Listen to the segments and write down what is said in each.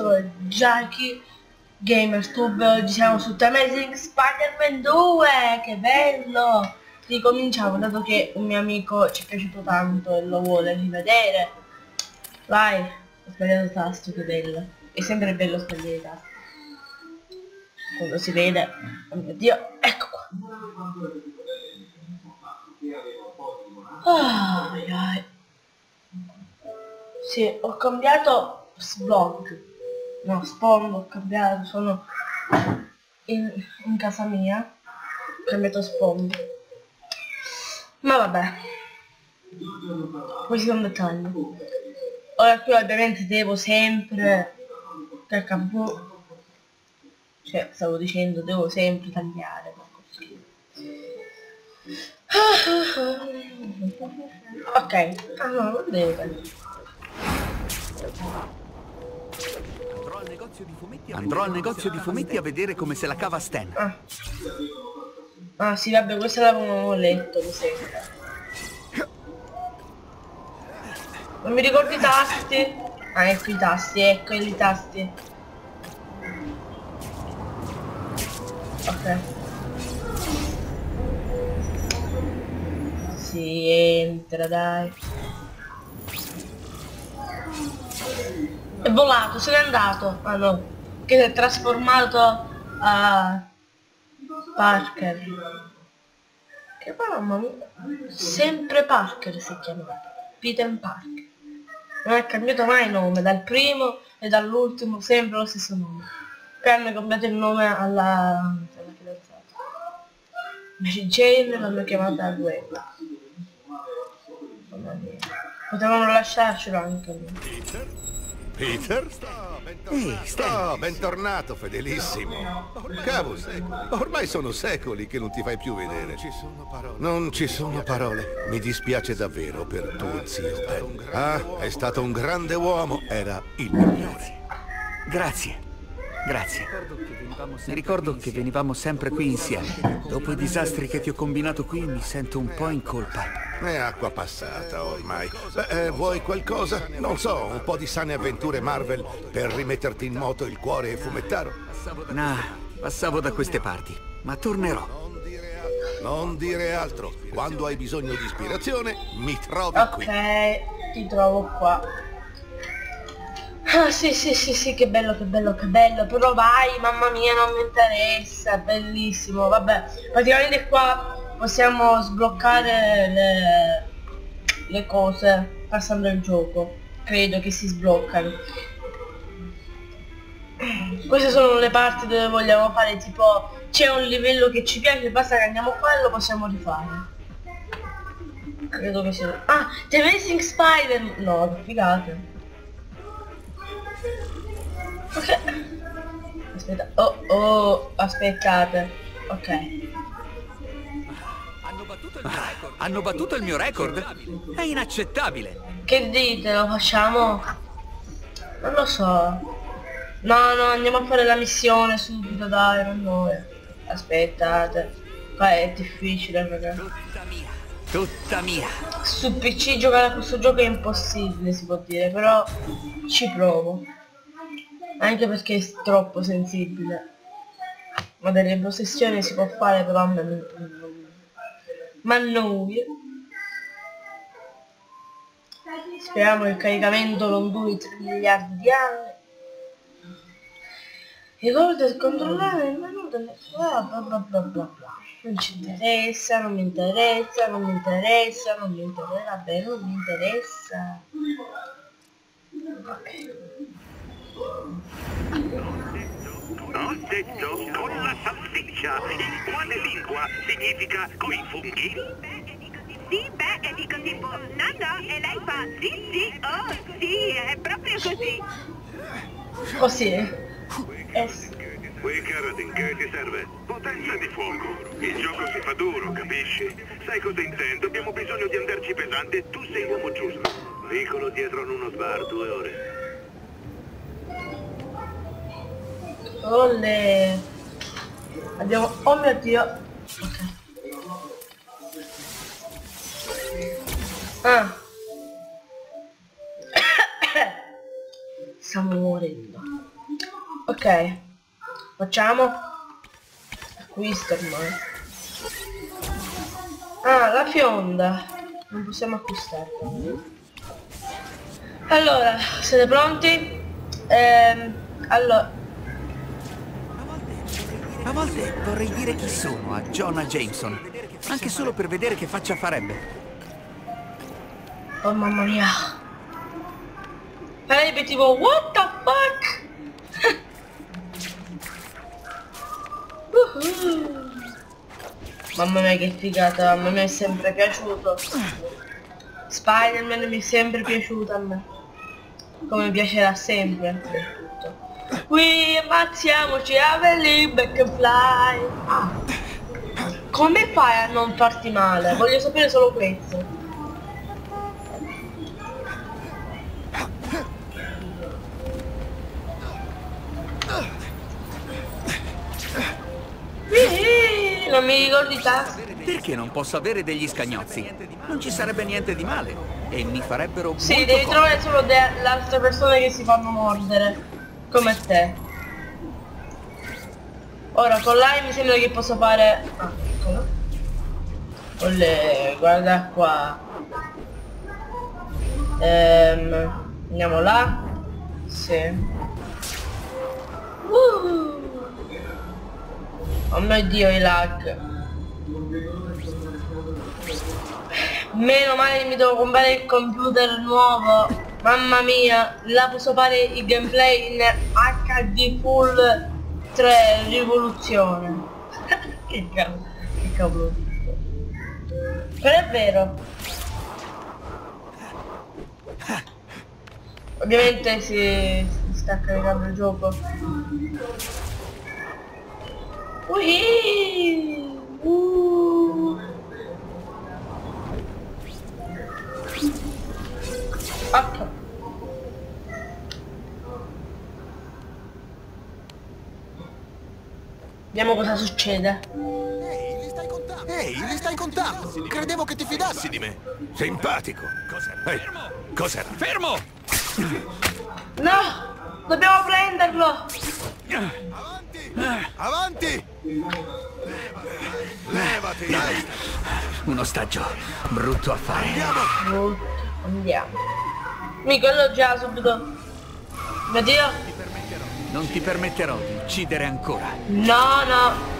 sono Jackie GamerTube, oggi siamo su Amazing Spider-Man 2, che bello! Ricominciamo, dato che un mio amico ci è piaciuto tanto e lo vuole rivedere. Vai, ho sbagliato il tasto, che bello. È sempre bello sbagliare i tasti. Quando si vede, oh mio Dio, ecco qua. Oh. Sì, ho cambiato sblog. No, spawn ho cambiato, sono in, in casa mia. Ho cambiato spawn. Ma vabbè. Questi sono dettagli. Ora qui ovviamente devo sempre caccabu. Cioè, stavo dicendo, devo sempre tagliare. Ok, allora non devo tagliare. Andrò al negozio di fumetti a vedere come se la cava Stan. Ah. ah sì vabbè questo l'avevamo letto mi sembra. Non mi ricordo i tasti. Ah ecco i tasti, ecco i tasti. Ok. Si entra dai. È volato, se n'è andato. Ah no. Che si è trasformato a Parker. Che poi mamma mia. Sempre Parker si chiama. Peter Parker. Non è cambiato mai nome, dal primo e dall'ultimo sempre lo stesso nome. Poi hanno cambiato il nome alla, alla fidanzata. Mary Jane l'hanno chiamata Gwen. Potevano lasciarcelo anche lì. Peter? Ehi, Stan. Oh, bentornato, fedelissimo. Cavo, ormai sono secoli che non ti fai più vedere. Non ci sono parole. Mi dispiace davvero per tuo zio Ben. Ah, è stato un grande uomo. Era il migliore. Grazie. Grazie. Mi ricordo che venivamo sempre qui insieme. Dopo i disastri che ti ho combinato qui mi sento un po' in colpa. È acqua passata ormai. Beh, eh, vuoi qualcosa? Non so, un po' di sane avventure Marvel per rimetterti in moto il cuore e fumettaro? No, passavo da queste parti, ma tornerò. Non dire, non dire altro. Quando hai bisogno di ispirazione, mi trovi okay, qui. Ok, ti trovo qua. Ah sì sì sì sì che bello che bello che bello. Però vai mamma mia non mi interessa Bellissimo. Vabbè Praticamente qua possiamo sbloccare le, le cose passando il gioco. Credo che si sbloccano. Queste sono le parti dove vogliamo fare tipo c'è un livello che ci piace basta che andiamo qua e lo possiamo rifare. Credo che sia ah The Amazing Spider no figate aspetta oh oh aspettate ok hanno battuto il mio record? È inaccettabile. Che dite, lo facciamo? Non lo so. No, no, andiamo a fare la missione subito, dai, non noi. Aspettate. Qua è difficile, raga. Tutta mia. Tutta mia. Su PC giocare a questo gioco è impossibile, si può dire, però ci provo. Anche perché è troppo sensibile. Ma delle possessioni si può fare, però ma noi speriamo che il caricamento non duri 3 miliardi di anni. Ricorda di controllare il menu delle bla bla bla bla bla. Non ci interessa, non mi interessa, non mi interessa, non mi interessa, vabbè non mi interessa. Ok ho detto con la salsiccia. In quale lingua significa coi funghi? Sì, beh, e dico tipo, no, no, e lei fa, sì, sì, oh, sì, è proprio così. Così? Eh. Quei Carradine che ti serve? Potenza di fuoco. Il gioco si fa duro, capisci? Sai cosa intendo? Abbiamo bisogno di andarci pesante e tu sei l'uomo giusto. Vicolo dietro in uno sbar, due ore. Olle. Abbiamo... Oh mio dio. Ok. Ah. Stiamo morendo. Ok. Facciamo. Acquisto ormai. Ah, la fionda. Non possiamo acquistarla. Allora, siete pronti? Ehm, allora, A volte vorrei dire chi sono a Jonah Jameson, anche solo per vedere che faccia farebbe. oh mamma mia. Farebbe tipo, what the fuck? Mamma mia che figata, a me mi è sempre piaciuto. Spider-Man mi è sempre piaciuto a me. Come piacerà sempre. Qui ammazziamoci a believe back and fly. Ah. Come fai a non farti male? Voglio sapere solo questo. Non mi ricordo i tasti. Perché non posso avere degli scagnozzi? Non ci sarebbe niente di male e mi farebbero Sì, devi trovare solo le altre persone che si fanno mordere. Come te. Ora con lei mi sembra che posso fare... Ah, eccolo. Olè, guarda qua. Ehm, andiamo là. Sì. Uh. Oh mio dio i lag. Meno male mi devo comprare il computer nuovo. Mamma mia, là posso fare il gameplay in HD full 3 rivoluzione. che cavolo, che cavolo. Però è vero. Ovviamente si, si sta caricando il gioco. Ui! Uh. Ok. Vediamo cosa succede. Ehi, li stai contando? Ehi, li stai contando? Credevo che ti fidassi di me. Simpatico. Ehi, cos'era? Fermo! No! Dobbiamo prenderlo! Avanti! Avanti! Levati, dai! Un ostaggio. Brutto affare. Andiamo! Brutto. Andiamo. Mi quello già subito. Mio dio. Non ti permetterò di uccidere ancora. No, no.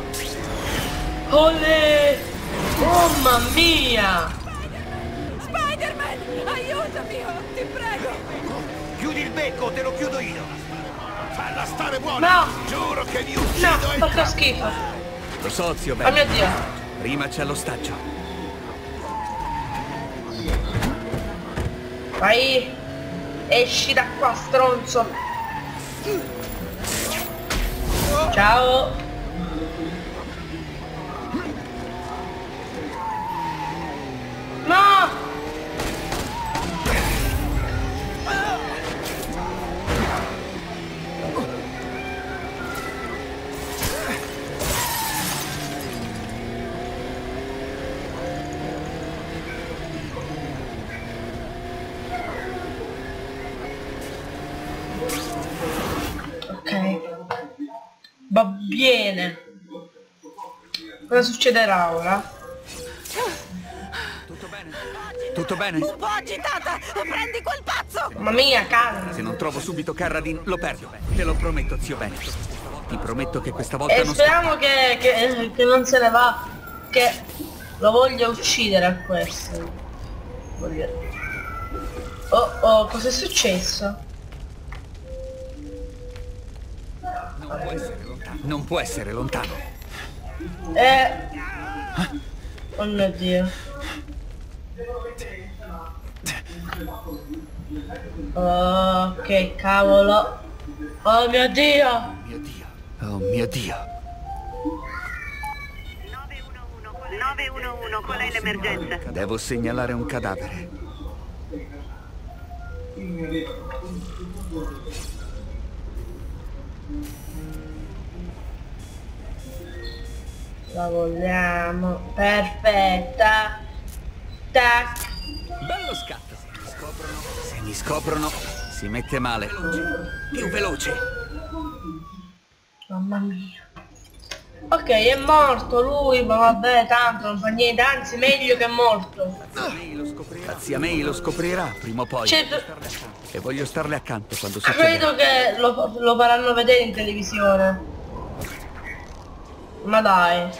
Olè! Oh mamma mia! Spider-Man, aiutami, oh, ti prego. Chiudi il becco, te lo chiudo io! Falla stare buona! No! Giuro che vi No, uccido e... faccio schifo. Lo so, zio Oh Ben. mio dio. Prima c'è l'ostaggio. Vai. Esci da qua, stronzo. Ciao. No! Va bene. Cosa succederà ora? Tutto bene? Tutto bene? Un po' agitata, prendi quel pazzo. Mamma mia, calma. Se non trovo subito Carradine, lo perdo. Te lo prometto, zio Ben. Ti prometto che questa volta E non speriamo che, che- che non se ne va. Che lo voglia uccidere a questo. Voglio- Oh oh, cos'è successo? Non può essere. Non può essere lontano. Eh. Oh mio dio. Oh, che cavolo. Oh mio dio. Mio Dio. Oh mio Dio. 911, 911, qual è l'emergenza? Devo segnalare un cadavere. La vogliamo. Perfetta. Tac. Bello scatto. Se mi scoprono, si mette male. Più veloce. Mamma mia. Ok, è morto lui, ma vabbè, tanto non fa niente, anzi meglio che è morto. La zia May lo scoprirà prima o poi. Certo, E voglio starle accanto quando succederà. credo che lo, lo faranno vedere in televisione. Ma dai.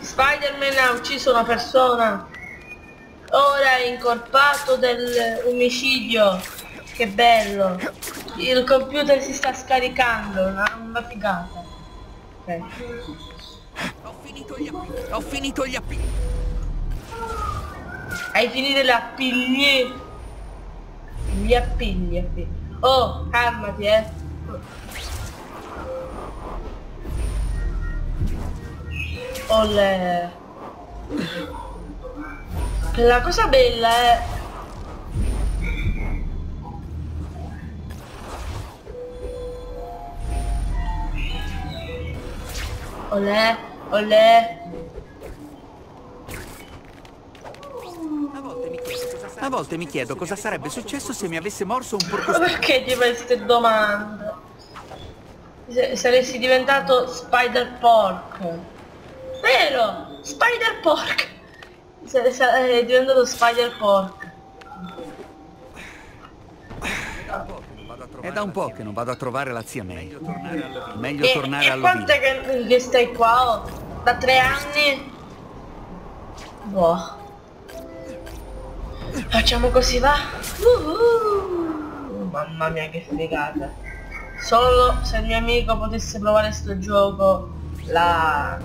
Spider-Man ha ucciso una persona. Ora è incolpato dell'omicidio. Che bello. Il computer si sta scaricando, una, una figata. Ok. Ho finito gli appigli. Ho finito gli appigli. Hai finito le appigli. Gli appigli, appigli. Oh, calmati, eh. Olle. La cosa bella è... Olè, olè. A volte mi chiedo cosa sarebbe successo se mi avesse morso un porcospino. perché ti fai queste domande? Se saresti diventato Spider Pork. Vero? Spider Pork. Se- Sarei diventato Spider Pork. È da un po' che non vado a trovare la zia May. Meglio E, tornare e all'ovile. quant'è che, che stai qua? oh? Da tre anni? Boh. Facciamo così va? Uh-uh. Mamma mia che figata. Solo se il mio amico potesse provare sto gioco la...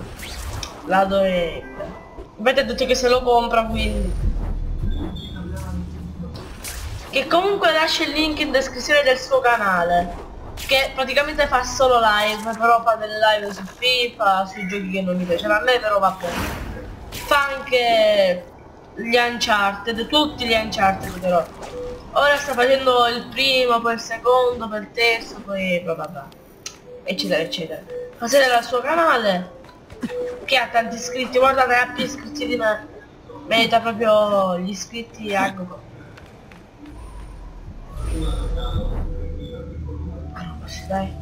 la dovrebbe. Avete detto che se lo compra quindi. Che comunque lascia il link in descrizione del suo canale. Che praticamente fa solo live, però fa delle live su FIFA, sui giochi che non mi piacciono a me, però va bene. Fa anche gli Uncharted, tutti gli Uncharted però. Ora sta facendo il primo, poi il secondo, poi il terzo, poi bla bla bla. Eccetera eccetera. Vedere al suo canale. Che ha tanti iscritti, guardate, ha più iscritti di me. Merita proprio gli iscritti a Google. Ah, così dai.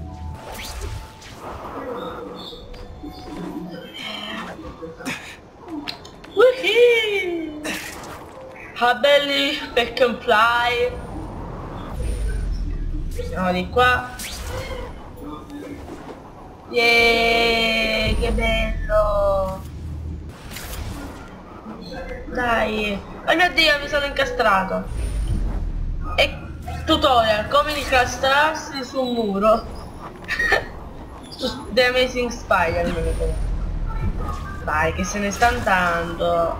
Woohoo! Habelli per comply. Andiamo di qua. Yeee, che bello! Dai! Oh mio dio, mi sono incastrato! E tutorial, come incastrarsi su un muro. su The Amazing Spider-Man. Dai, che se ne sta andando.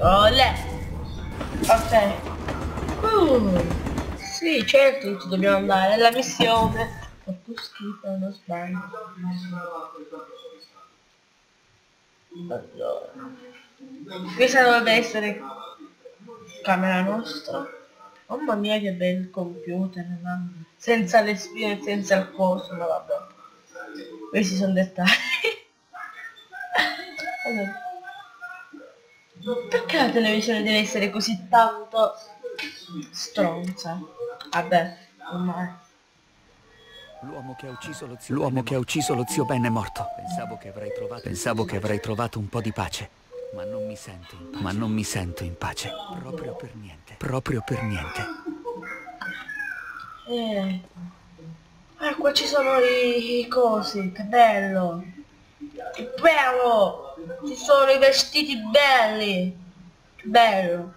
Olè! Ok. Uh, sì, certo, ci dobbiamo andare, è la missione. Ho più schifo, non sbaglio. Allora. Questa dovrebbe essere camera nostra. Mamma mia che bel computer, mamma. Senza le spine, senza il coso, ma vabbè. Questi sono dettagli. allora. Perché la televisione deve essere così tanto stronza? Vabbè, ormai. L'uomo che ha ucciso lo zio L'uomo che ha ucciso lo zio Ben è morto. Pensavo che avrei trovato Pensavo che avrei trovato un po' di pace. Ma non mi sento in pace. Ma non mi sento in pace. Proprio per niente. Proprio per niente. Eh. Ah, qua ci sono i, i cosi, che bello! Che bello! Ci sono i vestiti belli! Che bello!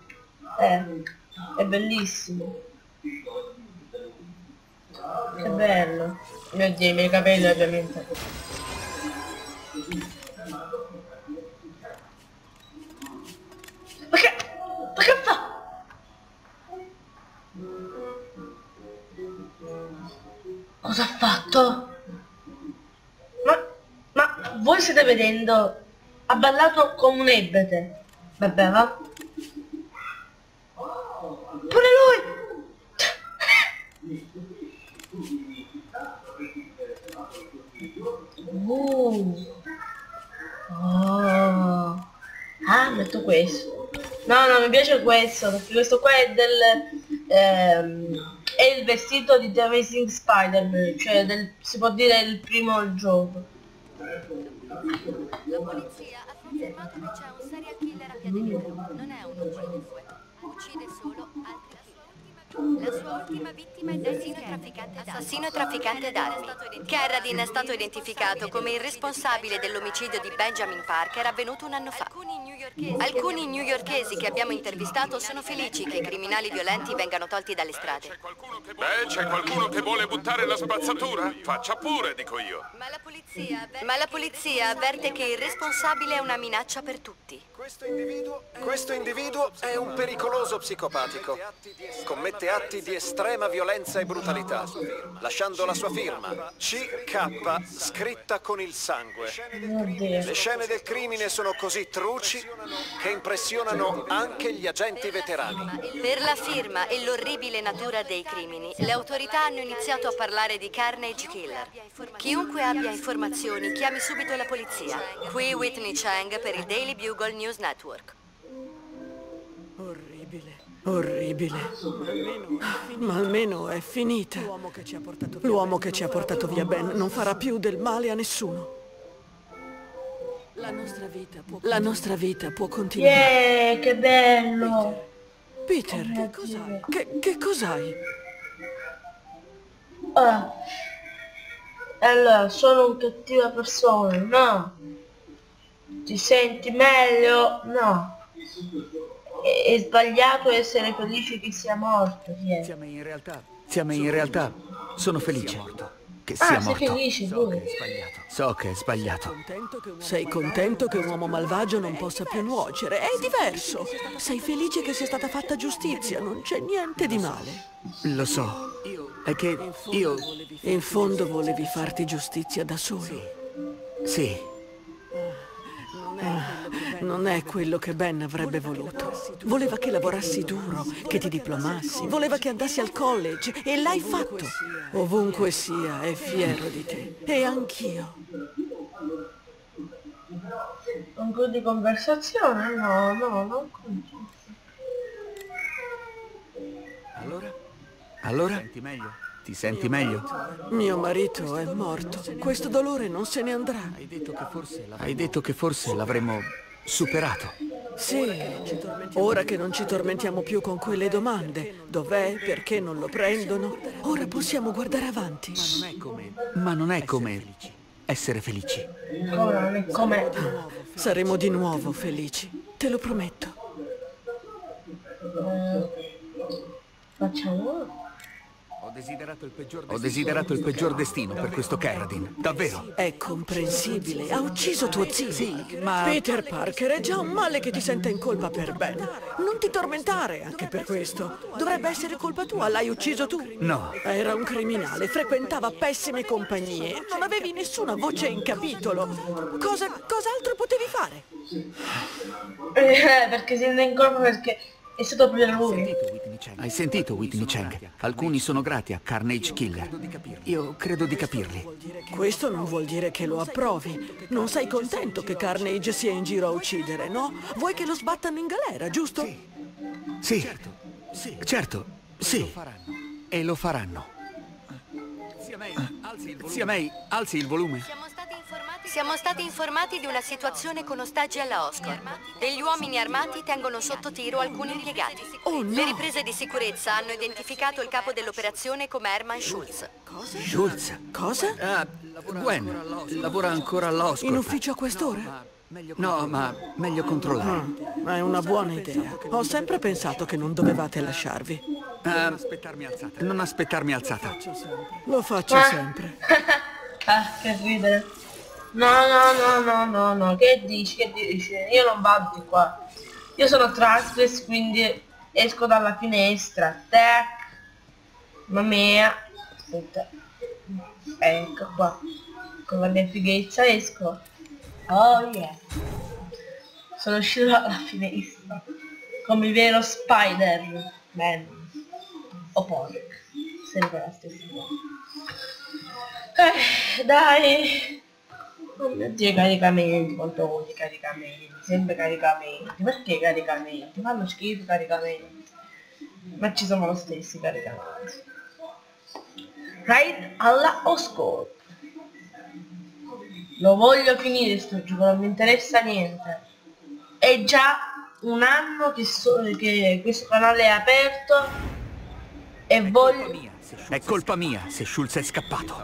Eh, è bellissimo! Che bello! Mio dio, i miei capelli ovviamente. Ma che... Ma che fa? Cosa ha fatto? Ma, ma voi state vedendo? Ha ballato come un ebete. Vabbè, va? Pure lui! Uh. Oh. Ah, metto questo. No, no, mi piace questo, perché questo qua è del ehm, è il vestito di The Amazing Spider-Man, cioè del, si può dire il primo gioco. La polizia ha confermato che c'è un serial killer a piede. Non è un uccidere. Uccide solo la sua ultima vittima è Assassino e trafficante d'armi. Assassino e trafficante d'armi. Carradine è stato identificato come il responsabile dell'omicidio di Benjamin Parker avvenuto un anno fa. Alcuni newyorkesi che abbiamo intervistato sono felici che i criminali violenti vengano tolti dalle strade. Beh, c'è qualcuno che vuole buttare la spazzatura? Faccia pure, dico io. Ma la polizia avverte, Ma la polizia avverte che il responsabile è una minaccia per tutti. Questo individuo, questo individuo è un pericoloso psicopatico. Commette atti di estrema violenza e brutalità, lasciando la sua firma, CK, scritta con il sangue. Le scene del crimine sono così truci che impressionano anche gli agenti veterani. Per la firma e l'orribile natura dei crimini, le autorità hanno iniziato a parlare di Carnage Killer. Chiunque abbia informazioni, chiami subito la polizia. Qui Whitney Chang per il Daily Bugle News Network. Orribile. Orribile. Ma almeno è finita. L'uomo che ci ha portato via Ben non farà più del male a nessuno. La nostra vita può, La nostra vita può continuare. Yeah, che bello! Peter, che cos'hai? Che, che cos'hai? Ah. Allora, sono un cattiva persona, no? Ti senti meglio? No è, è sbagliato essere felici che sia morto. Sì. Siamo in realtà, siamo in realtà, sono felice che ah, sia morto. felice so che è sbagliato. So che è sbagliato. Sei contento che un uomo malvagio non possa più nuocere? È diverso. Sei felice che sia stata fatta giustizia, non c'è niente di male. Lo so. È che io... In fondo volevi farti giustizia da solo. Sì. Non è quello che Ben avrebbe voluto. Voleva che lavorassi duro, che ti diplomassi, voleva che andassi al college e l'hai fatto. Ovunque sia, è fiero di te. E anch'io. Un po' di conversazione? No, no, non. Allora? Allora? Senti meglio? Ti senti meglio? Mio marito è morto. Questo dolore non se ne andrà. Hai detto che forse, Hai detto che forse l'avremmo superato. Sì, ora che non ci tormentiamo più con quelle domande, dov'è, perché non lo prendono, ora possiamo guardare avanti. Ma non è come... Ma non è come essere felici. Come? come... Saremo di nuovo felici, te lo prometto. Facciamo desiderato il peggior destino, desiderato il peggior destino per questo Carradine. Davvero. È comprensibile. Ha ucciso tuo zio. Sì, ma... Peter Parker, è già un male che ti senta in colpa per Ben. Non ti tormentare anche per questo. Dovrebbe essere colpa tua. L'hai ucciso tu. No. Era un criminale. Frequentava pessime compagnie. Non avevi nessuna voce in capitolo. Cosa, cos'altro potevi fare? Eh, perché si rende in colpa perché è stato per lui. Hai sentito Whitney Chang? Alcuni sono grati a Carnage Killer. Io credo di capirli. Questo non vuol dire che lo approvi. Non sei contento che Carnage sia in giro a uccidere, no? Vuoi che lo sbattano in galera, giusto? Sì. Sì. Certo. Sì. Certo. Sì. E lo faranno. Zia May, alzi il volume. Siamo stati informati di una situazione con ostaggi alla Oscar. Degli uomini armati tengono sotto tiro alcuni impiegati. Oh no! Le riprese di sicurezza hanno identificato il capo dell'operazione come Herman Schulz. Cosa? Schulz? Cosa? Ah, Gwen. Lavora ancora all'Oscar. In ufficio a quest'ora? No, ma meglio controllare. Ah, è una buona idea. Ho sempre pensato che non dovevate lasciarvi. Uh, non aspettarmi alzata. Non aspettarmi alzata. Lo faccio sempre. ah, che ridere. No, no, no, no, no, no, che dici, che dici? Io non vado di qua. Io sono transgress, quindi esco dalla finestra. Tac. Mamma mia. Aspetta. Ecco qua. Con la mia fighezza esco. Oh yeah. Sono uscito dalla finestra. Come vero Spider. Man. O porc. Sempre la stessa cosa. Eh, dai. Dio, caricamenti, quanto vuoi caricamenti, sempre caricamenti, perché caricamenti? Fanno schifo caricamenti. Ma ci sono lo stessi caricamenti. Raid alla Oscorp. Lo voglio finire sto gioco, non mi interessa niente. È già un anno che, so, che questo canale è aperto e voglio... È colpa mia se Schulz è scappato.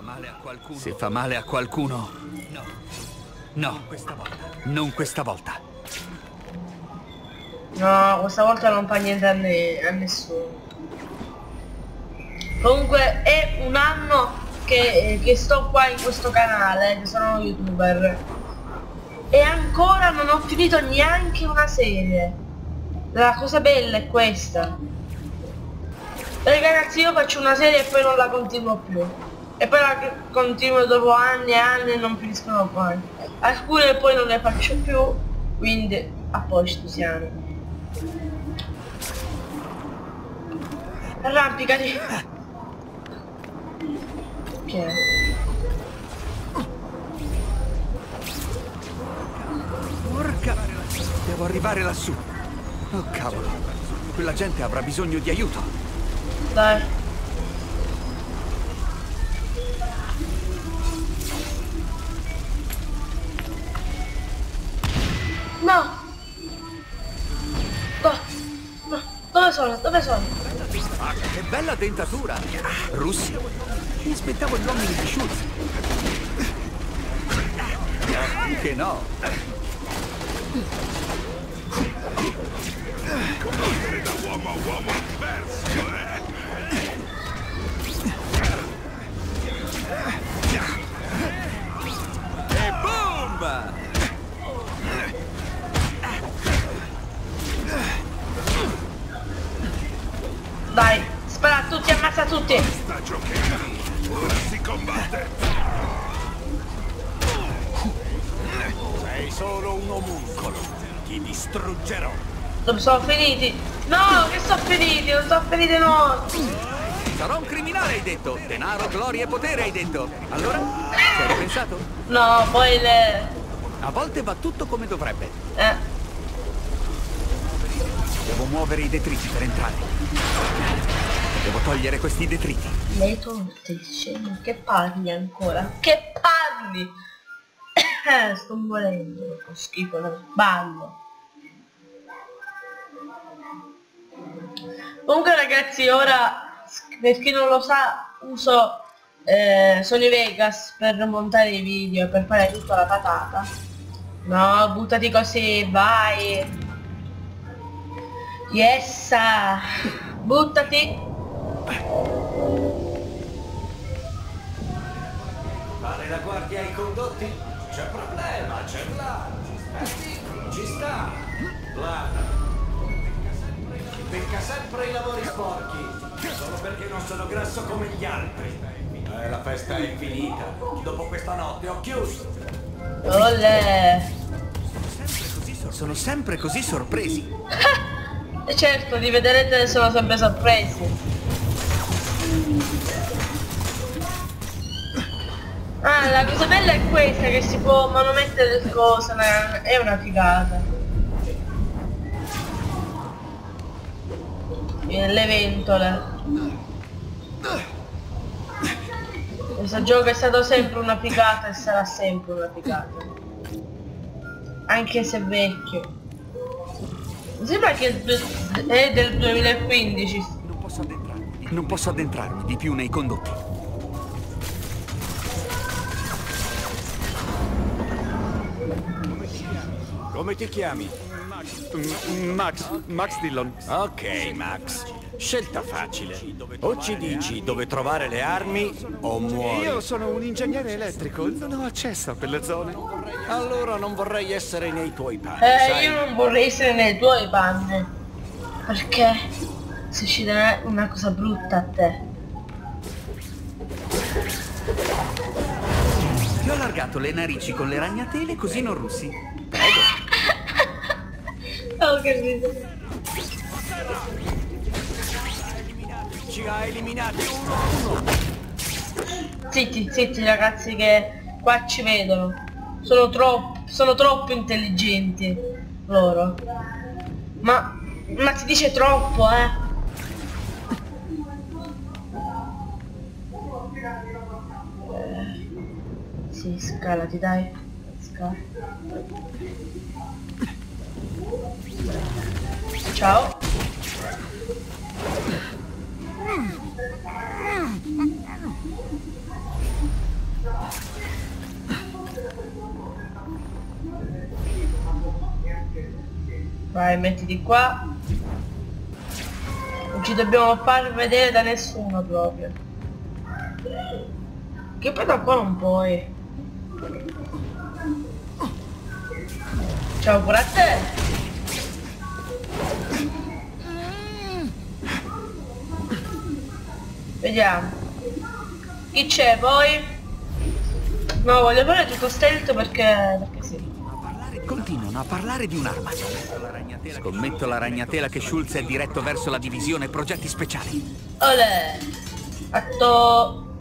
Se fa male a qualcuno... No. No, questa volta. Non questa volta. No, questa volta non fa niente a, ne- a nessuno. Comunque è un anno che, che sto qua in questo canale, che sono youtuber. E ancora non ho finito neanche una serie. La cosa bella è questa. Ragazzi io faccio una serie e poi non la continuo più. E poi la continuo dopo anni e anni e non finiscono mai. Alcune poi non le faccio più, quindi a posto siamo. Arrampicati. Ok. Porca... Devo arrivare lassù. Oh cavolo. Quella gente avrà bisogno di aiuto. Dai. No! No! No! Dove sono? Dove sono? Ah, che bella dentatura. Russi. Mi aspettavo gli uomini di Schulz. Che no. Da uomo a uomo boom! Dai! Spara a tutti, ammazza tutti! Sta giochetti. Ora si combatte. Sei solo un omuncolo. Ti distruggerò. Dove sono finiti? No, che sono finiti? Non sono finiti no! Sarò un criminale, hai detto. Denaro, gloria e potere, hai detto. Allora? Ci hai pensato? No, poi le... A volte va tutto come dovrebbe. Eh. Devo muovere i detriti per entrare. Devo togliere questi detriti. Le tolte, scemo. Che parli ancora? Che parli? Sto morendo. Fa schifo, non sbaglio. Comunque ragazzi, ora, per chi non lo sa, uso eh, Sony Vegas per montare i video, per fare tutta la patata. No, buttati così, vai. Yes! Buttati. Fare la guardia ai condotti? C'è problema, c'è là. Ci sta. Là. Becca sempre i lavori sporchi. Solo perché non sono grasso come gli altri. Eh, la festa è finita. Dopo questa notte ho chiuso. Olè. Sono sempre così sorpresi. E certo, li vedrete sono sempre sorpresi. Ah, la cosa bella è questa, che si può manomettere le cose, ma è una figata. E Le ventole. Questo gioco è stato sempre una figata e sarà sempre una figata. Anche se vecchio. Mi sembra che è del 2015. Non posso addentrarmi. Non posso addentrarmi di più nei condotti. Come ti chiami? Max, Max Dillon. Ok, Max. Scelta facile. O ci dici dove trovare le armi o muori. Io sono un ingegnere elettrico, non ho accesso a quelle zone. Allora non vorrei essere nei tuoi panni, Eh, sai? io non vorrei essere nei tuoi panni. Perché succederà una cosa brutta a te. Ti ho allargato le narici con le ragnatele così non russi. Oh, che ridere ci ha eliminati uno a uno. Zitti, zitti ragazzi che qua ci vedono. Sono troppo, sono troppo intelligenti loro. Ma, ma si dice troppo, eh. eh sì, scalati dai. Scala. Ciao. Vai, mettiti qua. Non ci dobbiamo far vedere da nessuno proprio. Che poi da qua non puoi. Ciao pure a te. Vediamo. Chi c'è poi? No, voglio fare tutto stealth perché... perché sì. Continuano a parlare di un'arma. Scommetto la ragnatela che Schulz è diretto verso la divisione progetti speciali. Olè! Atto...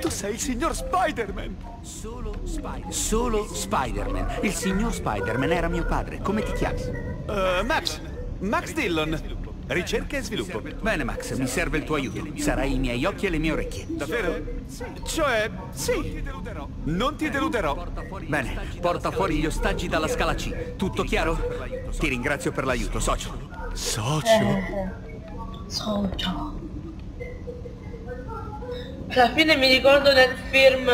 Tu sei il signor Spider-Man! Solo Spider. Solo Spider-Man. Il signor Spider-Man era mio padre. Come ti chiami? Uh, Max. Max Dillon. Ricerca e sviluppo. Bene Max, mi serve il tuo aiuto. Sarai i miei occhi e le mie orecchie. Davvero? Cioè, sì. Non ti deluderò. Bene, porta fuori gli ostaggi dalla scala C. Tutto chiaro? Ti ringrazio per l'aiuto, socio. Socio? Eh, socio. Alla fine mi ricordo del film...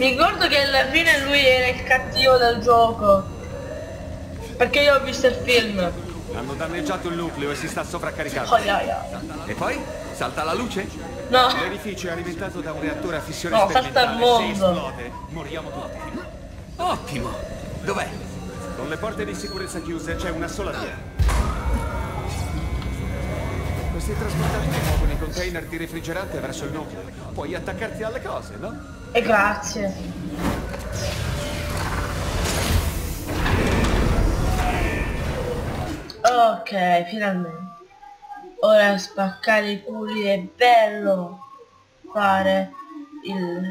Mi ricordo che alla fine lui era il cattivo del gioco. Perché io ho visto il film. Hanno danneggiato il nucleo e si sta sovraccaricando. Oh, yeah, yeah. E poi? Salta la luce? No, L'edificio è alimentato da un reattore a fissione No, salta sperimentale. il Se mondo. esplode, moriamo tutti. Ottimo! Dov'è? Con le porte di sicurezza chiuse c'è una sola via. Questi trasportatori muovono i container di refrigerante verso il nucleo. Puoi attaccarti alle cose, no? e grazie. Ok, finalmente. Ora spaccare i culi è bello fare il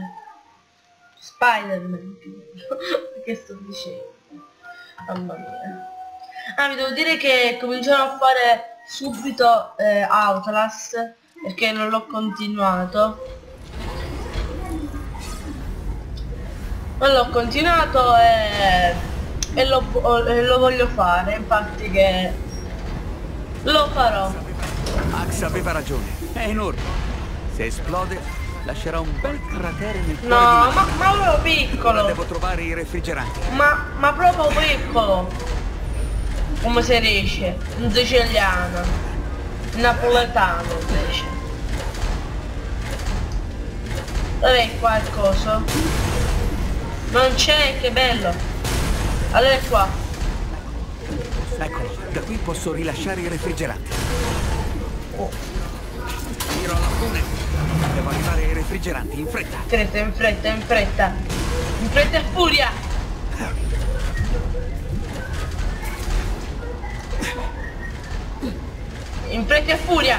Spider-Man. che sto dicendo? Mamma mia. Ah, vi devo dire che cominciano a fare subito eh, Outlast perché non l'ho continuato. Non l'ho continuato e, e lo, lo voglio fare, infatti che lo farò. Max aveva ragione. È enorme. Se esplode, lascerà un bel cratere nel No, ma, proprio Ora piccolo. devo trovare i refrigeranti. Ma, ma proprio piccolo. Come si dice? Un siciliano. Napoletano invece. Dov'è qua il coso? Non c'è, che bello. Allora è qua. Eccolo, da qui posso rilasciare i refrigeranti. Tiro alla fune. Devo arrivare ai refrigeranti, in fretta. In fretta, in fretta, in fretta. In fretta e furia. In fretta e furia.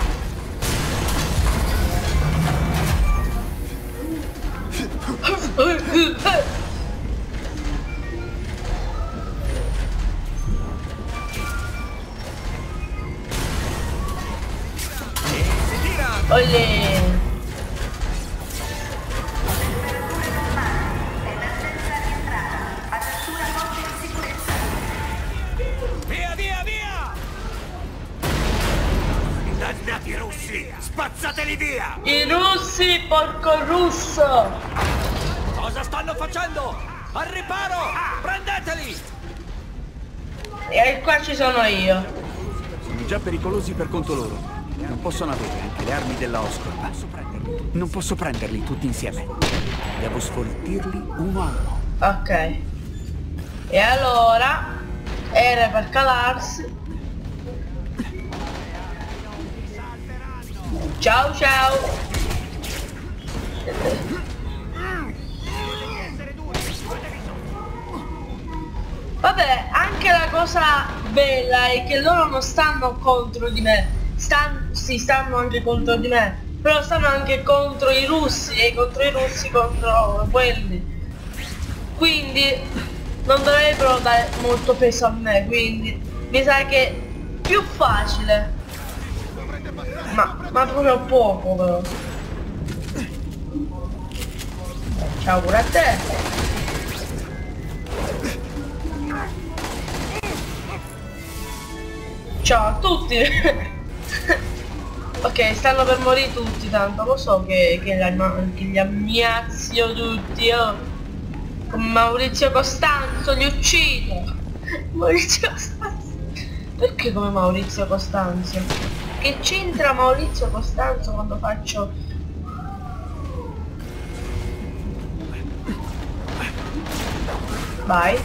Porco russo! Cosa stanno facendo? Al riparo! Prendeteli! E qua ci sono io. Sono già pericolosi per conto loro. Non possono avere anche le armi della Oscorp. Non posso prenderli tutti insieme. Devo sfoltirli uno a uno. Ok. E allora era per calarsi. Ciao ciao. Vabbè, anche la cosa bella è che loro non stanno contro di me. Stan sì, stanno anche contro di me. Però stanno anche contro i russi e contro i russi contro quelli. quindi non dovrebbero dare molto peso a me quindi mi sa che più facile ma, ma proprio poco però ciao pure a te. Ciao a tutti. Ok stanno per morire tutti tanto lo so che, che, li, che li ammiazzio tutti oh. Come Maurizio Costanzo li uccido. Maurizio Costanzo. Perché come Maurizio Costanzo? Che c'entra Maurizio Costanzo quando faccio vai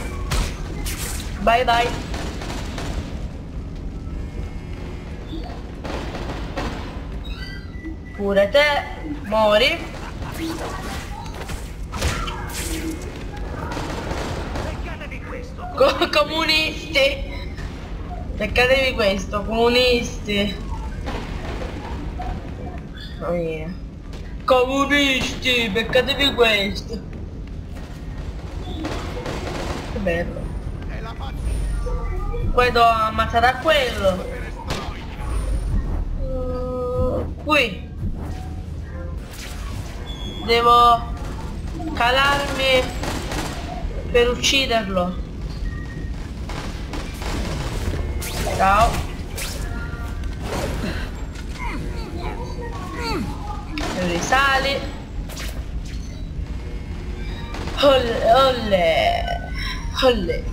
vai vai pure te mori Co comunisti! Beccatevi questo, comunisti! Mamma mia. Comunisti, beccatevi questo! Bello. Poi devo ammazzare a quello. Uh, qui. Devo calarmi per ucciderlo. Ciao. Risali. Olle, olle. Olle.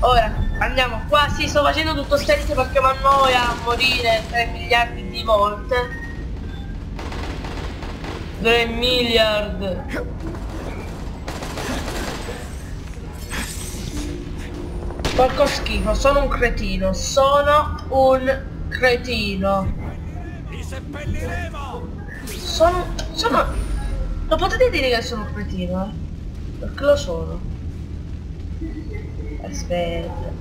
Ora andiamo qua. Sì, sto facendo tutto stesso perché mi annoia a morire 3 miliardi di volte. 3 miliardi. Porco schifo, sono un cretino, sono un cretino. Li seppelliremo! Sono... sono... Non potete dire che sono un cretino, eh? Perché lo sono. Aspetta.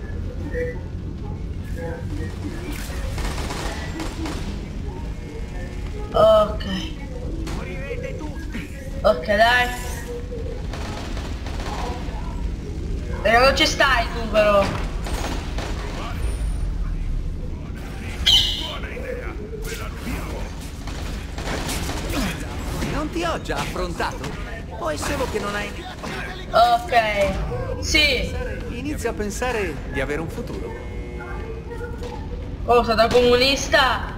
Ok. Ok, dai. E non ci stai tu però. Non ti ho già affrontato? O è solo che non hai... Ok. Sì. Inizio a pensare di avere un futuro. Cosa da comunista?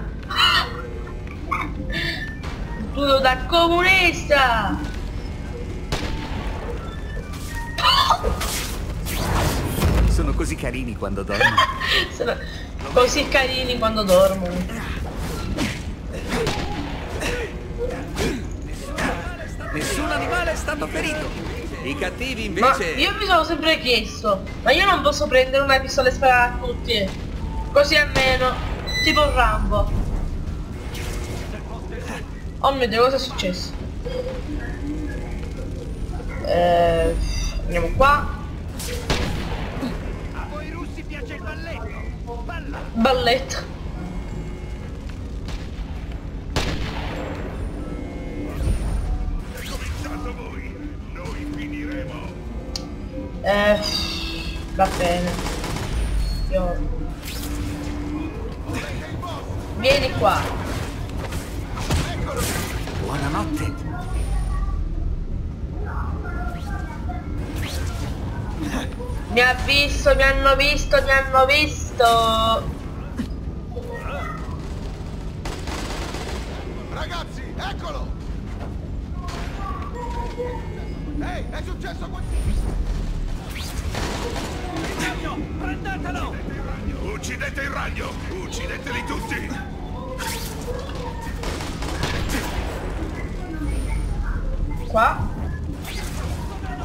Futuro da comunista! Sono così carini quando dormono. Sono così carini quando dormono. Nessun animale è stato ferito. I cattivi Ma invece... io mi sono sempre chiesto, ma io non posso prendere una pistola e sparare a tutti. Così almeno, tipo Rambo. Oh mio dio, cosa è successo? Eh, andiamo qua. A voi russi piace il balletto. Balletto. Eh, va bene. Io... Vieni qua. Buonanotte. Mi ha visto, mi hanno visto, mi hanno visto. Ragazzi, eccolo! Ehi, è successo qualcosa? Prendetelo! Uccidete il ragno! Uccideteli tutti! Qua.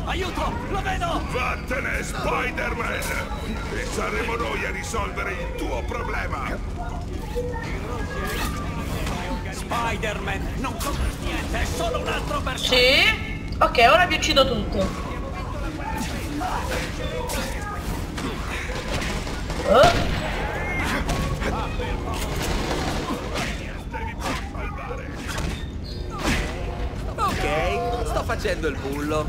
Aiuto! Lo vedo! Vattene, Spider-Man! E saremo noi a risolvere il tuo problema! Spider-Man non compra niente, è solo un altro personaggio. Sì. Ok, ora vi uccido tutti. Oh. Ok, sto facendo il bullo.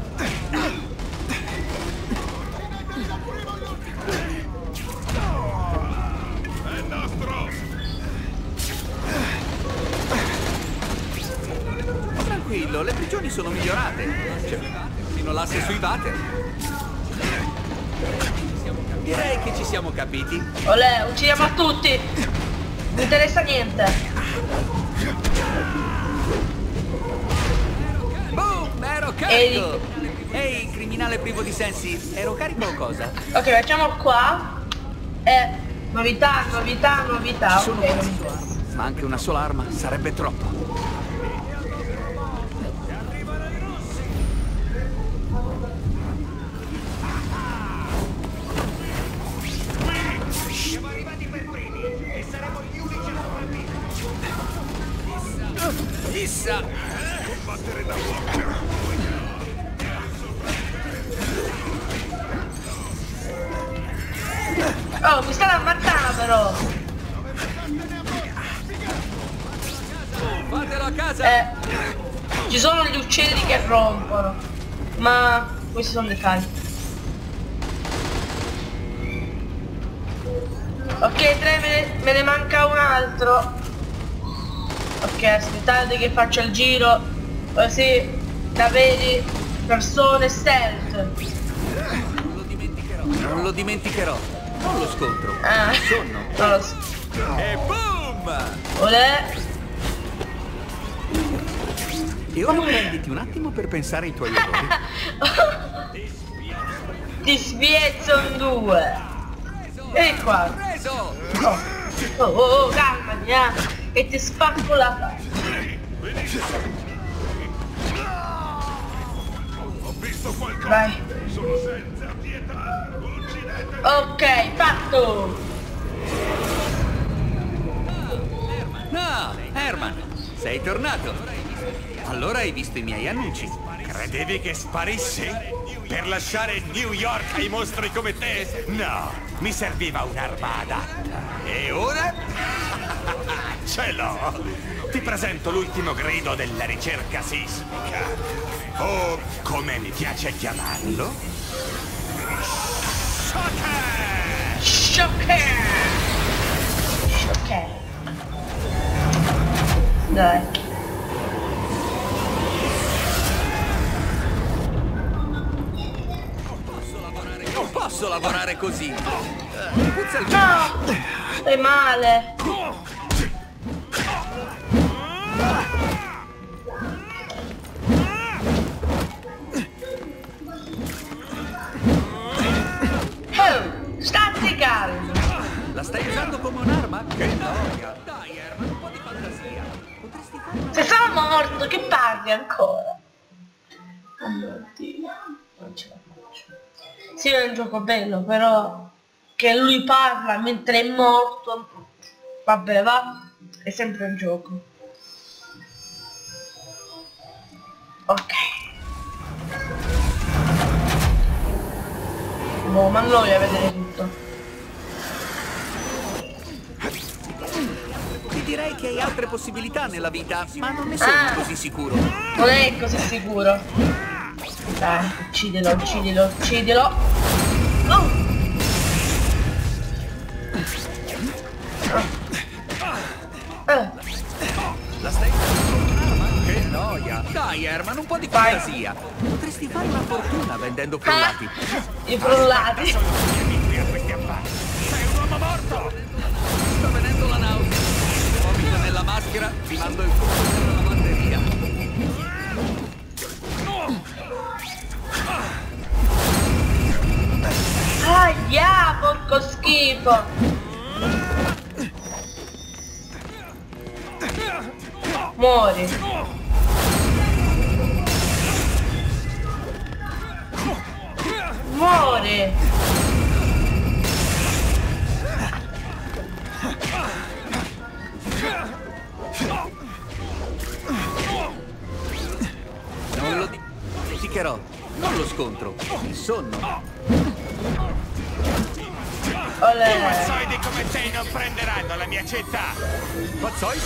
Ok, facciamo qua. E novità, novità, novità. Sono Ok. quasi Ma anche una sola arma sarebbe troppo. Ok, tre me ne, me ne manca un altro. Ok, aspettate che faccia il giro. Così da vedi persone stealth. Non lo dimenticherò. Non lo dimenticherò. Non lo scontro. Ah, sonno. non lo so. E boom! Olè. E ora prenditi un attimo per pensare ai tuoi errori. Ti spiezzo in due. E qua. Preso! Oh, oh, oh, calmati, eh. E ti spacco la faccia. Ho visto qualcosa. Vai. Sono senza pietà. Uccidete. Ok, fatto. No, Herman, sei tornato. Allora hai visto i miei annunci. Credevi che sparissi? Per lasciare New York ai mostri come te? No, mi serviva un'arma adatta. E ora? Ce l'ho! Ti presento l'ultimo grido della ricerca sismica. O, come mi piace chiamarlo, Shocker! Shocker. Shocker. Dai. Non posso lavorare così. Puzza il No! Stai male. Oh, calmo. La stai usando come un'arma? Che noia! Dai, Herman, un po' di fantasia. Potresti fare Se sono morto, che parli ancora? Oh mio Dio, Sì, è un gioco bello, però che lui parla mentre è morto. Vabbè, va, è sempre un gioco. Ok. Boh, ma noia vedere tutto. Ti direi che hai altre possibilità nella vita, ma non ne sono Ah. così sicuro. Non è così sicuro. Dai, uccidilo, uccidilo, uccidilo. Oh! Eh, La stai? Che noia! Dai, Herman, un po' di Vai. fantasia. Potresti fare una fortuna vendendo frullati. I frullati. Sono tutti amici a questi affari. Sei un uomo morto! Sta venendo la nausea. Vomito nella maschera, ti mando il fuoco Aia, porco schifo. Muori. Muori. Non lo dimenticherò. Non lo scontro. Il sonno. Olè. Pazzoi di come te non prenderanno la mia città! Pazzoi?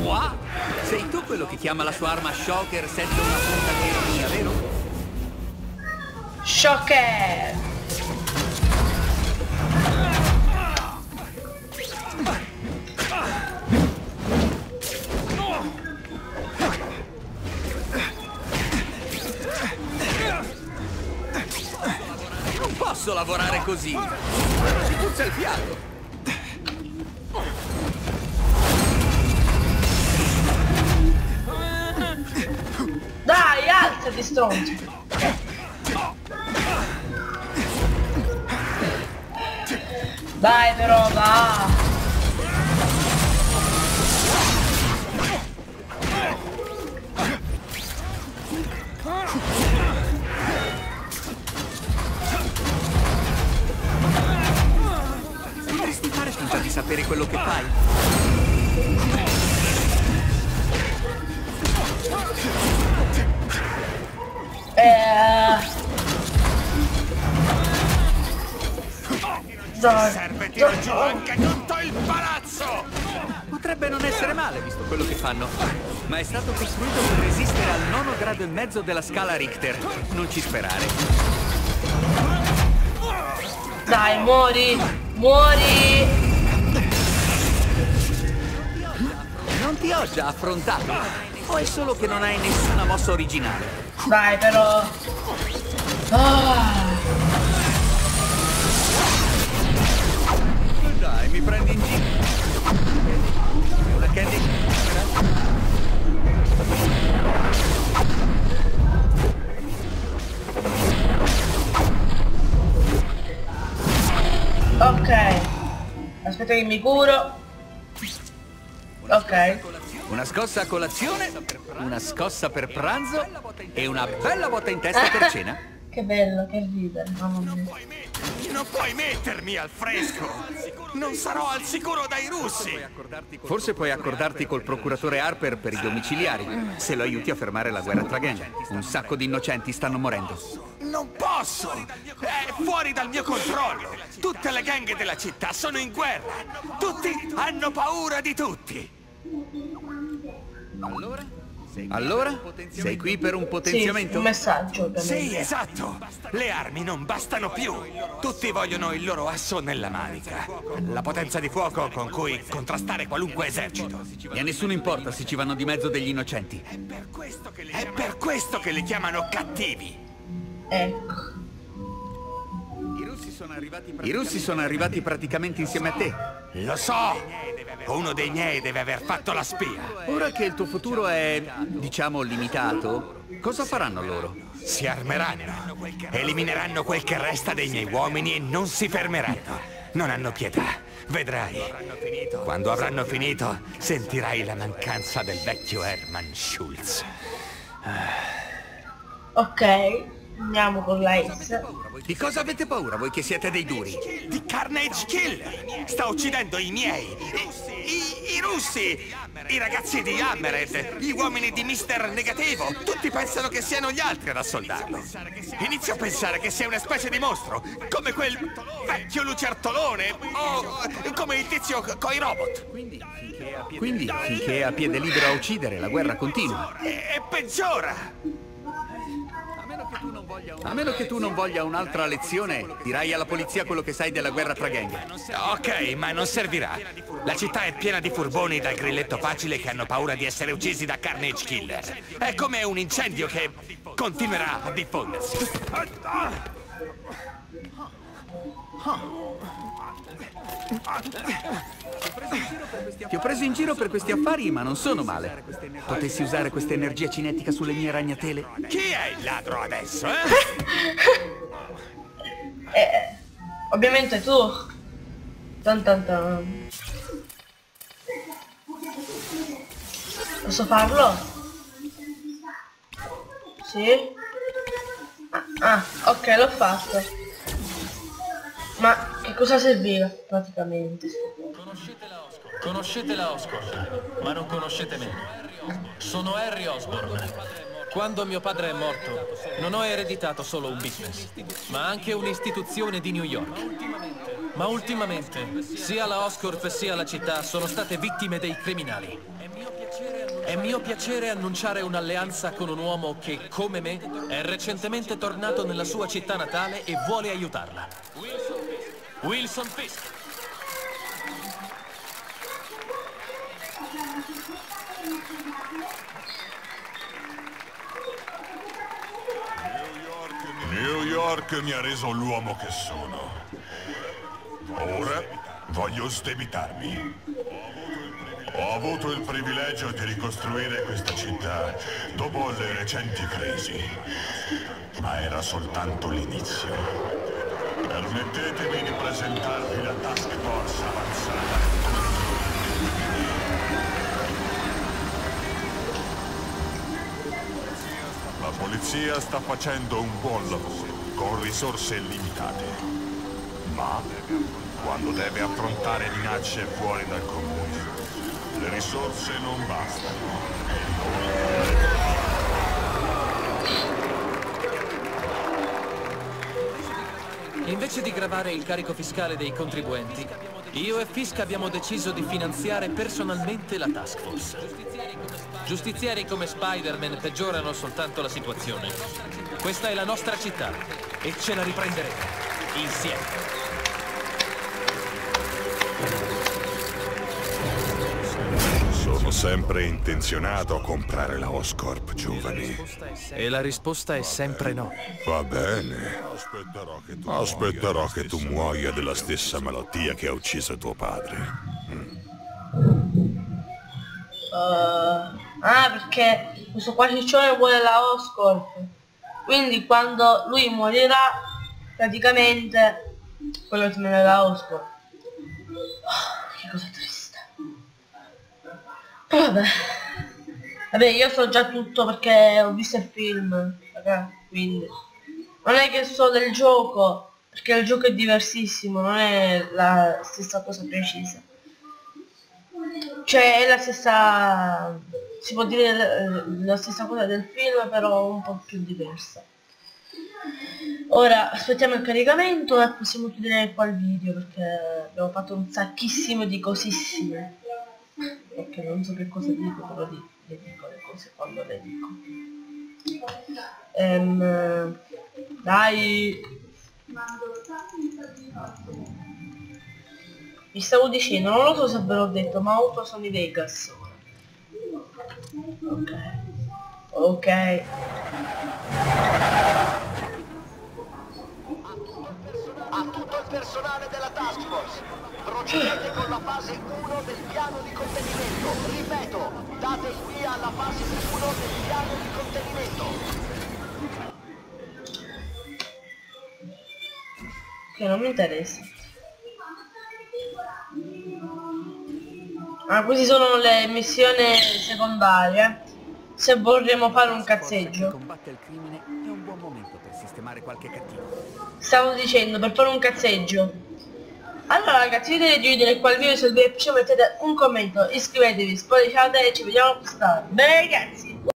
Moi? Sei tu quello che chiama la sua arma Shocker senza una punta di ironia, vero? Shocker. Lavorare così. Si puzza il fiato. Dai, alzati, stronzo. Dai, però, va. Dai. Serve tira giù anche tutto il palazzo! Potrebbe non essere male, visto quello che fanno. Ma è stato costruito per resistere al nono grado e mezzo della scala Richter. Non ci sperare. Dai, muori. Muori. Ti ho già affrontato. O è solo che non hai nessuna mossa originale? Dai, però. Ah. Dai, mi prendi in giro. Una candy. Ok. Aspetta che mi curo. Ok. Una scossa a colazione, una scossa per pranzo e una bella botta in testa per cena. Che bello, che ridere, mamma mia. Non puoi mettermi al fresco! Non sarò al sicuro dai russi! Forse puoi accordarti col procuratore Harper per i domiciliari, se lo aiuti a fermare la guerra tra gang. Un sacco di innocenti stanno morendo. Non posso! È fuori dal mio controllo! Tutte le gang della città sono in guerra! Tutti hanno paura di tutti! Allora? Allora? Sei qui per un Sì, potenziamento? un messaggio. Sì, esatto! Le armi non bastano più! Tutti vogliono il loro asso nella manica. La potenza di fuoco con cui contrastare qualunque esercito. E a nessuno importa se ci vanno di mezzo degli innocenti. È per questo che li chiamano cattivi. Ecco. I russi sono arrivati praticamente insieme a te. Lo so! Uno dei miei deve aver fatto la spia. Ora che il tuo futuro è, diciamo, limitato, cosa faranno loro? Si armeranno. Elimineranno quel che resta dei miei uomini e non si fermeranno. Non hanno pietà. Vedrai. Quando avranno finito, sentirai la mancanza del vecchio Hermann Schulz. Ok. Andiamo con la X. Di cosa avete paura voi che siete dei duri? Di Carnage Killer! Sta uccidendo i miei! I, i- i russi! I ragazzi di Hammered! Gli uomini di Mister Negativo! Tutti pensano che siano gli altri ad assoldarlo! Inizio a pensare che sia una specie di mostro! Come quel vecchio lucertolone! O come il tizio co- coi robot! Quindi, finché è a piede libero a uccidere, la guerra continua. E, e peggiora! A meno che tu non voglia un'altra lezione, dirai alla polizia quello che sai della guerra tra gang. Ok, ma non servirà. La città è piena di furboni dal grilletto facile che hanno paura di essere uccisi da Carnage Killer. È come un incendio che continuerà a diffondersi. Ti ho preso in giro per questi affari, ma non sono male. Potessi usare questa energia cinetica sulle mie ragnatele? Chi è il ladro adesso, eh? Eh, ovviamente tu. Tan tan tan. Posso farlo? Sì? Ah, ah, ok, l'ho fatto. Ma che cosa serviva praticamente? Conoscete la Oscorp, ma non conoscete me. Sono Harry Osborn. Quando mio padre è morto, non ho ereditato solo un business, ma anche un'istituzione di New York. Ma ultimamente, sia la Oscorp sia la città sono state vittime dei criminali. È mio piacere annunciare un'alleanza con un uomo che, come me, è recentemente tornato nella sua città natale e vuole aiutarla. Wilson Fisk. New York mi ha reso l'uomo che sono. Ora voglio stebitarmi. Ho avuto il privilegio di ricostruire questa città dopo le recenti crisi, ma era soltanto l'inizio. Permettetemi di presentarvi la task force avanzata. La polizia sta facendo un buon lavoro, con risorse limitate. Ma, quando deve affrontare minacce fuori dal comune, le risorse non bastano. Invece di gravare il carico fiscale dei contribuenti, io e Fisk abbiamo deciso di finanziare personalmente la task force. Giustizieri come Spider-Man peggiorano soltanto la situazione. Questa è la nostra città e ce la riprenderemo insieme. Sempre intenzionato a comprare la Oscorp, giovani. E la risposta è sempre no. Va bene. Aspetterò che tu muoia della stessa malattia che ha ucciso tuo padre. Uh, ah, perché questo qua ciccione vuole la Oscorp. Quindi quando lui morirà, praticamente quello ottiene la Oscorp. Vabbè. Vabbè, io so già tutto perché ho visto il film, raga, quindi. Non è che so del gioco, perché il gioco è diversissimo, non è la stessa cosa precisa. Cioè è la stessa... si può dire la, la stessa cosa del film, però un po' più diversa. Ora aspettiamo il caricamento e possiamo chiudere qua il video perché abbiamo fatto un sacchissimo di cosissime. Ok, non so che cosa dico, però di, le dico le cose quando le dico. Ehm, dai. Vi stavo dicendo, non lo so se ve l'ho detto, ma ho avuto Sony Vegas. Ok. Ok. A tutto il personale della Task Force, procedete con la fase 1 del piano di contenimento. Ripeto, date il via alla fase 1 del piano di contenimento. Che non mi interessa. Ah, queste sono le missioni secondarie. Se vorremmo fare un cazzeggio. Combatte il crimine è un buon momento per sistemare qualche cattivo. Stavo dicendo, per fare un cazzeggio. Allora ragazzi, vi dovete vedere qua il video se vi è piaciuto mettete un commento, iscrivetevi, spoilerate e ci vediamo prossimo. Bene ragazzi!